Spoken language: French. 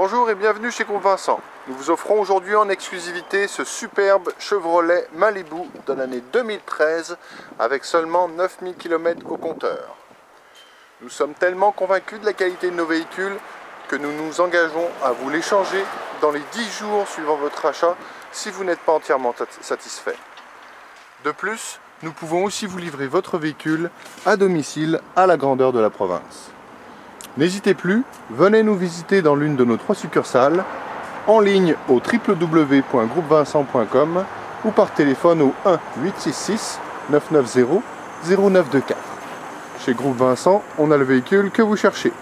Bonjour et bienvenue chez Groupe Vincent. Nous vous offrons aujourd'hui en exclusivité ce superbe Chevrolet Malibu de l'année 2013 avec seulement 9000 km au compteur. Nous sommes tellement convaincus de la qualité de nos véhicules que nous nous engageons à vous l'échanger dans les 10 jours suivant votre achat si vous n'êtes pas entièrement satisfait. De plus, nous pouvons aussi vous livrer votre véhicule à domicile à la grandeur de la province. N'hésitez plus, venez nous visiter dans l'une de nos trois succursales, en ligne au www.groupevincent.com ou par téléphone au 1 866 990 0924. Chez Groupe Vincent, on a le véhicule que vous cherchez.